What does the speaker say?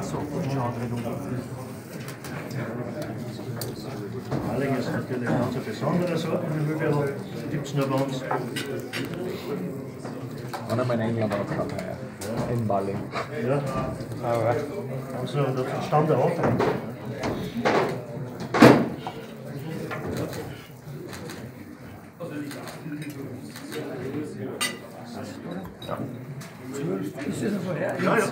Genre. Achso, Nummer. Ist natürlich eine ganz besondere Sorte Möbel. Gibt es nur bei uns. Wann haben wir in England auch gehabt, ja. In Bali. Ja, Aber also das stand der Auftrag. Ist das vorher? Ja, ja.